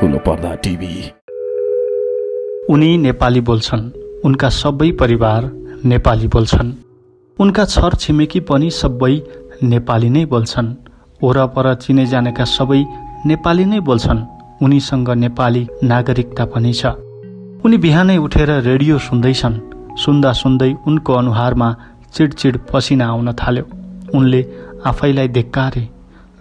ठुलो पर्दा टिभी। उनी नेपाली बोल्छन्। उनका सबै परिवार नेपाली बोल्छन्। उनका छर छिमेकी पनि सबै नेपाली नै बोल्छन्। वरपर चिने जानेका सबै नेपाली नै बोल्छन्। उनीसँग नेपाली नागरिकता पनि छ। उनी बिहानै उठेर रेडियो सुन्दैछन्। सुन्दा सुन्दै उनको अनुहारमा चिडचिड पसिना आउन थाल्यो। उनले आफैलाई देक्कारे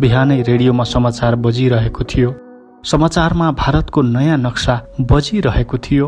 बिहानै रेडियोमा समाचार बजिरहेको थियो। समाचारमा भारतको नयाँ नक्सा बजिरहेको थियो।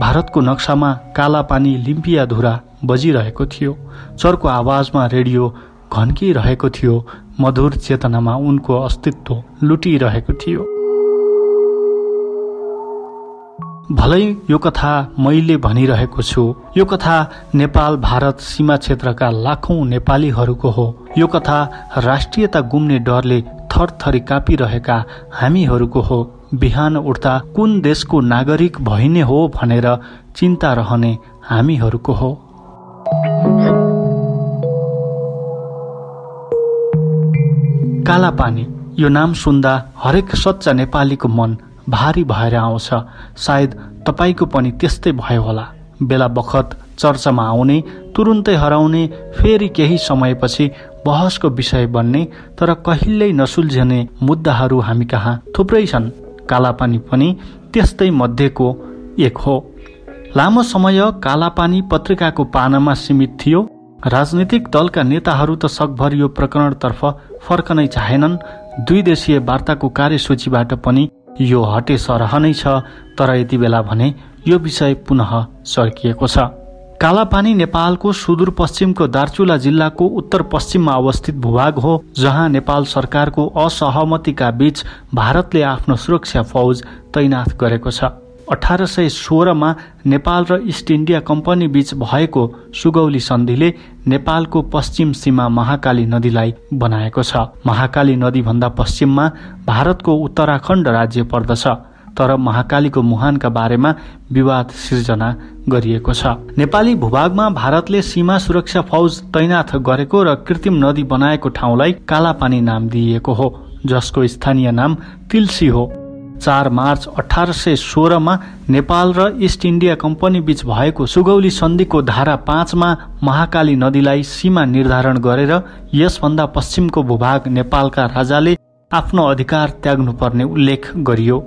भारतको नक्सामा काला पानी लिम्पिया धुरा बजिरहेको थियो। चर्को आवाजमा रेडियो घन्किरहेको थियो। मधुर चेतनामा उनको अस्तित्व लुटिरहेको थियो। भलै यो कथा मैले भनिरहेको छु। यो कथा नेपाल भारत सीमा क्षेत्रका लाखौं नेपालीहरूको हो। यो कथा राष्ट्रियता गुम्ने डरले थरथरी कापिरहेका हामीहरूको हो। बिहान उठ्दा कुन देशको नागरिक भइने हो भनेर चिन्ता रहने हामीहरूको हो। काला पानी यो नाम सुन्दा हरेक सच्चा नेपालीको मन भारी भएर आउँछ। सायद तपाईँको पनि त्यस्तै भयो होला। बेला बखत चर्चामा आउने तुरुन्तै हराउने फेरि केही समयपछि बहसको विषय बन्ने तर कहिल्यै नसुल्झने मुद्दाहरू हामी कहाँ थुप्रै छन्। कालापानी पनि त्यस्तै मध्येको एक हो। लामो समय कालापानी पत्रिकाको पानामा सीमित थियो। राजनीतिक दलका नेताहरू त सकभर यो प्रकरणतर्फ फर्कनै चाहेनन्। देशीय वार्ताको कार्यसूचीबाट पनि यो हटे सरह नै छ तर यति बेला भने यो विषय पुनः सर्किएको छ। कालापानी नेपालको सुदूरपश्चिमको दार्चुला जिल्लाको उत्तर पश्चिममा अवस्थित भूभाग हो जहाँ नेपाल सरकारको असहमतिका बीच भारतले आफ्नो सुरक्षा फौज तैनाथ गरेको छ। अठार सय सोह्रमा नेपाल र इस्ट इन्डिया कम्पनी बीच भएको सुगौली सन्धिले नेपालको पश्चिम सीमा महाकाली नदीलाई बनाएको छ। महाकाली नदीभन्दा पश्चिममा भारतको उत्तराखण्ड राज्य पर्दछ तर महाकालीको मुहानका बारेमा विवाद सिर्जना गरिएको छ। नेपाली भूभागमा भारतले सीमा सुरक्षा फौज तैनाथ गरेको र कृत्रिम नदी बनाएको ठाउँलाई कालापानी नाम दिइएको हो जसको स्थानीय नाम तिल्सी हो। चार मार्च अठार सय सोह्रमा नेपाल र इस्ट इन्डिया कम्पनी बीच भएको सुगौली सन्धिको धारा पाँचमा महाकाली नदीलाई सीमा निर्धारण गरेर यसभन्दा पश्चिमको भूभाग नेपालका राजाले आफ्नो अधिकार त्याग्नुपर्ने उल्लेख गरियो।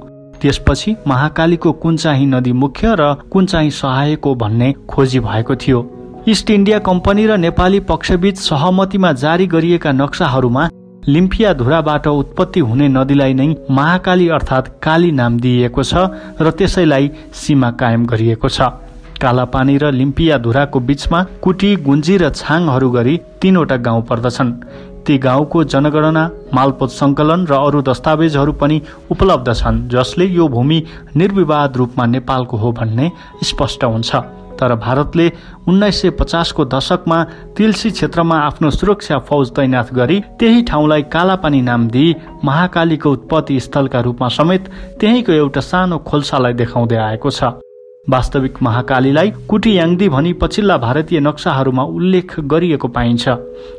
त्यसपछि महाकालीको कुन चाहिँ नदी मुख्य र कुन चाहिँ सहायक हो भन्ने खोजी भएको थियो। इस्ट इन्डिया कम्पनी र नेपाली पक्षबीच सहमतिमा जारी गरिएका नक्साहरूमा लिम्फिया धुराबाट उत्पत्ति हुने नदीलाई नै महाकाली अर्थात् काली नाम दिइएको छ र त्यसैलाई सीमा कायम गरिएको छ। कालापानी र लिम्पिया धुराको बीचमा कुटी गुन्जी र छाङहरू गरी तीनवटा गाउँ पर्दछन्। ती गाउँको जनगणना मालपोत संकलन र अरू दस्तावेजहरू पनि उपलब्ध छन् जसले यो भूमि निर्विवाद रूपमा नेपालको हो भन्ने स्पष्ट हुन्छ। तर भारतले उन्नाइस सय पचासको दशकमा तिल्सी क्षेत्रमा आफ्नो सुरक्षा फौज तैनाथ गरी त्यही ठाउँलाई कालापानी नाम दिई महाकालीको उत्पत्ति स्थलका रूपमा समेत त्यहीको एउटा सानो खोल्सालाई देखाउँदै आएको छ। वास्तविक महाकालीलाई कुटी याङ्दी भनी पछिल्ला भारतीय नक्साहरूमा उल्लेख गरिएको पाइन्छ।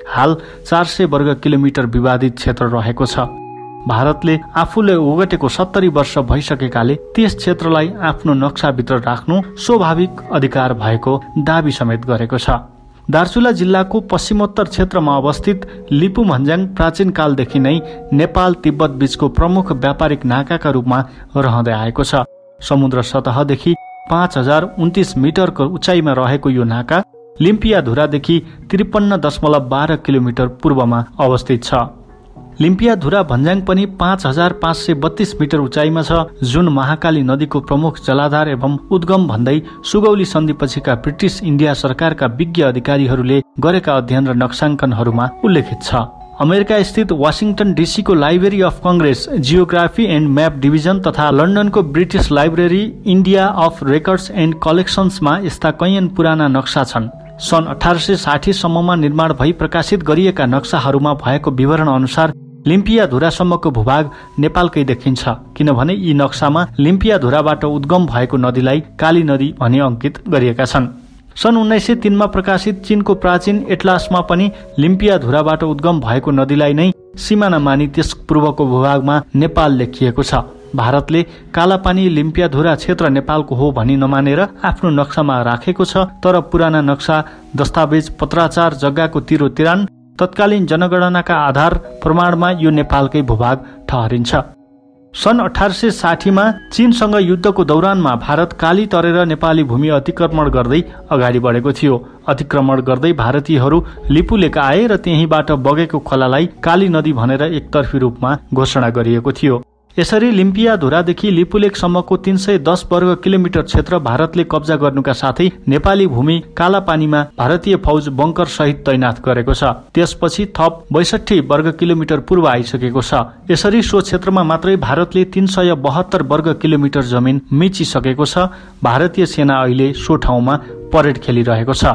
हाल चार सय वर्ग किलोमिटर विवादित क्षेत्र रहेको छ। भारतले आफूले ओगटेको सत्तरी वर्ष भइसकेकाले त्यस क्षेत्रलाई आफ्नो नक्साभित्र राख्नु स्वाभाविक अधिकार भएको दावी समेत गरेको छ। दार्चुला जिल्लाको पश्चिमोत्तर क्षेत्रमा अवस्थित लिपु भन्ज्याङ प्राचीन कालदेखि नै नेपाल तिब्बत बीचको प्रमुख व्यापारिक नाकाका रूपमा रहँदै आएको छ। समुद्र सतहदेखि पाँच हजार उन्तिस मिटरको उचाइमा रहेको यो नाका लिम्पिया धुरादेखि त्रिपन्न दशमलव बाह्र किलोमिटर पूर्वमा अवस्थित छ। लिम्पियाधुरा भन्ज्याङ पनि पाँच हजार पाँच सय बत्तीस मिटर उचाइमा छ। जुन महाकाली नदीको प्रमुख जलाधार एवं उद्गम भन्दै सुगौली सन्धिपछिका ब्रिटिस इन्डिया सरकारका विज्ञ अधिकारीहरूले गरेका अध्ययन र नक्साङ्कनहरूमा उल्लेखित छ। अमेरिका स्थित Washington डिसीको library of Congress geography and map division तथा लन्डनको British library India of records and कलेक्सन्समा यस्ता कैयन पुराना नक्सा छन्। सन् अठार सय साठीसम्ममा निर्माण भई प्रकाशित गरिएका नक्साहरूमा भएको विवरण अनुसार लिम्पिया धुरासम्मको भूभाग नेपालकै देखिन्छ किनभने यी नक्सामा लिम्पिया धुराबाट उद्गम भएको नदीलाई काली नदी भनी अङ्कित गरिएका छन्। सन् उन्नाइस सय तिनमा प्रकाशित चीनको प्राचीन एटलासमा पनि लिम्पिया धुराबाट उद्गम भएको नदीलाई नै सिमाना मानि त्यस पूर्वको भूभागमा नेपाल लेखिएको छ। भारतले कालापानी लिम्पियाधुरा क्षेत्र नेपालको हो भनी नमानेर आफ्नो नक्सामा राखेको छ तर पुराना नक्सा दस्तावेज पत्राचार जग्गाको तिरो तिरान तत्कालीन जनगणनाका आधार प्रमाणमा यो नेपालकै भूभाग ठहरिन्छ। सन् अठार सय साठीमा चीनसँग युद्धको दौरानमा भारत काली तरेर नेपाली भूमि अतिक्रमण गर्दै अगाडि बढेको थियो। अतिक्रमण गर्दै भारतीयहरू लिपुलेक आए र त्यहीँबाट बगेको खोलालाई काली नदी भनेर एकतर्फी रूपमा घोषणा गरिएको थियो। यसरी लिम्पिया धुरादेखि लिपुलेकसम्मको तीन सय दस वर्ग किलोमिटर क्षेत्र भारतले कब्जा गर्नुका साथै नेपाली भूमि काला पानीमा भारतीय फौज बङ्कर सहित तैनाथ गरेको छ। त्यसपछि थप बैसठी वर्ग किलोमिटर पूर्व आइसकेको छ। यसरी सो क्षेत्रमा मात्रै भारतले तीन सय बहत्तर वर्ग किलोमिटर जमिन मिचिसकेको छ। भारतीय सेना अहिले सो ठाउँमा परेड खेलिरहेको छ।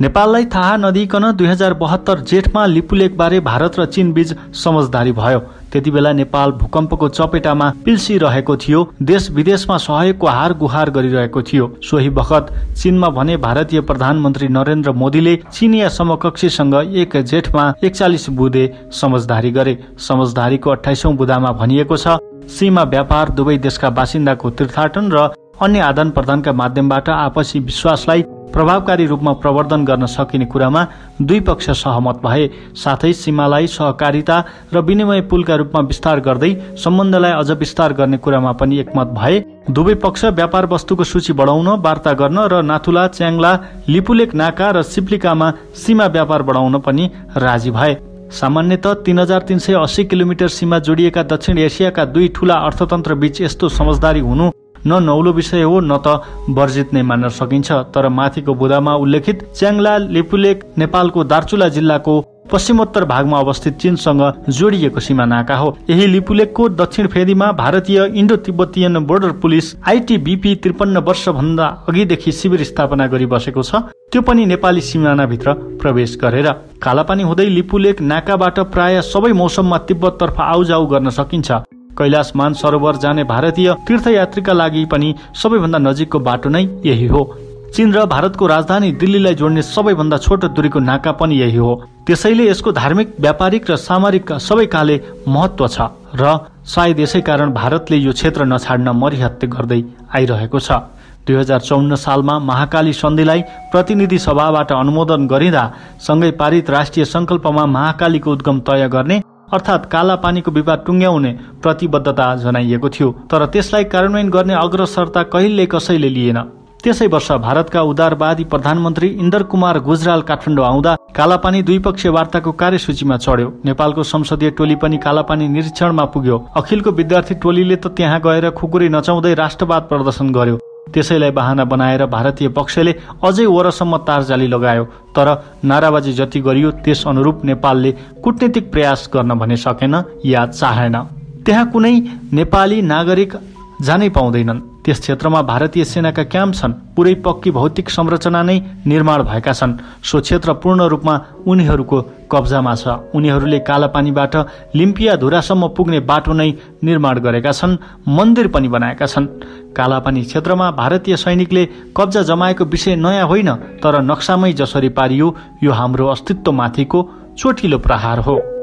नेपाललाई थाहा नदिकन दुई हजार बहत्तर जेठमा लिपुलेकबारे भारत र चीन बीच समझदारी भयो। त्यति बेला नेपाल भूकम्पको चपेटामा पिल्सिरहेको थियो। देश विदेशमा सहयोगको हार गुहार गरिरहेको थियो। सोही बखत चीनमा भने भारतीय प्रधानमन्त्री नरेन्द्र मोदीले चिनिया समकक्षीसँग एक जेठमा एकचालिस बुधे समझदारी गरे। समझदारीको अठाइसौं बुधामा भनिएको छ सीमा व्यापार दुवै देशका बासिन्दाको तीर्थाटन र अन्य आदान प्रदानका माध्यमबाट आपसी विश्वासलाई प्रभावकारी रूपमा प्रवर्धन गर्न सकिने कुरामा दुई पक्ष सहमत भए। साथै सीमालाई सहकारिता र विनिमय पुलका रूपमा विस्तार गर्दै सम्बन्धलाई अझ विस्तार गर्ने कुरामा पनि एकमत भए। दुवै पक्ष व्यापार वस्तुको सूची बढाउन वार्ता गर्न र नाथुला च्याङ्ला लिपुलेक नाका र सिप्लिकामा सीमा व्यापार बढाउन पनि राजी भए। सामान्यत तीन हजार तीन सय अस्सी किलोमिटर सीमा जोडिएका दक्षिण एसियाका दुई ठूला अर्थतन्त्र बीच यस्तो समझदारी हुनु न नौलो विषय हो न त वर्जित नै मान्न सकिन्छ। तर माथिको बुदामा उल्लेखित च्याङ्ला लिपुलेक नेपालको दार्चुला जिल्लाको पश्चिमोत्तर भागमा अवस्थित चीनसँग जोडिएको सीमा नाका हो। यही लिपुलेकको दक्षिण फेदीमा भारतीय Indo Tibetan border police ITBP त्रिपन्न वर्षभन्दा अघिदेखि शिविर स्थापना गरी बसेको छ। त्यो पनि नेपाली सिमानाभित्र प्रवेश गरेर। कालापानी हुँदै लिपुलेक नाकाबाट प्राय सबै मौसममा तिब्बततर्फ आउजाउ गर्न सकिन्छ। कैलाश मान सरोवर जाने भारतीय तीर्थयात्रीका लागि पनि सबैभन्दा नजिकको बाटो नै यही हो। चीन र भारतको राजधानी दिल्लीलाई जोड्ने सबैभन्दा छोटो दूरीको नाका पनि यही हो। त्यसैले यसको धार्मिक व्यापारिक र सामरिक सबै काले महत्व छ र सायद यसै कारण भारतले यो क्षेत्र नछाड्न मरिहत्ते गर्दै आइरहेको छ। दुई हजार चौन्न सालमा महाकाली सन्धिलाई प्रतिनिधि सभाबाट अनुमोदन गरिँदा सँगै पारित राष्ट्रिय संकल्पमा महाकालीको उद्गम तय गर्ने अर्थात् काला पानीको विवाद टुङ्ग्याउने प्रतिबद्धता जनाइएको थियो। तर त्यसलाई कार्यान्वयन गर्ने अग्रसरता कहिले कसैले लिएन। त्यसै वर्ष भारतका उदारवादी प्रधानमन्त्री इन्दर कुमार गुजराल काठमाडौँ आउँदा कालापानी द्विपक्षीय वार्ताको कार्यसूचीमा चढ्यो। नेपालको संसदीय टोली पनि कालापानी निरीक्षणमा पुग्यो। अखिलको विद्यार्थी टोलीले त त्यहाँ गएर खुकुरी नचाउँदै राष्ट्रवाद प्रदर्शन गर्यो। त्यसैलाई बाहना बनाएर भारतीय पक्षले अझै वरसम्म तारजाली लगायो तर नाराबाजी जति गरियो त्यस अनुरूप नेपालले कुटनीतिक प्रयास गर्न भने सकेन या चाहेन। त्यहाँ कुनै नेपाली नागरिक जानै पाउँदैनन्। त्यस क्षेत्रमा भारतीय सेनाका क्याम्प छन्। पुरै पक्की भौतिक संरचना नै निर्माण भएका छन्। सो क्षेत्र पूर्ण रूपमा उनीहरूको कब्जामा छ। उनीहरूले कालापानीबाट लिम्पिया धुरासम्म पुग्ने बाटो नै निर्माण गरेका छन् मन्दिर पनि बनाएका छन्। कालापानी क्षेत्रमा भारतीय सैनिकले कब्जा जमाएको विषय नयाँ होइन तर नक्सामै जसरी पारियो यो हाम्रो अस्तित्वमाथिको चोटिलो प्रहार हो।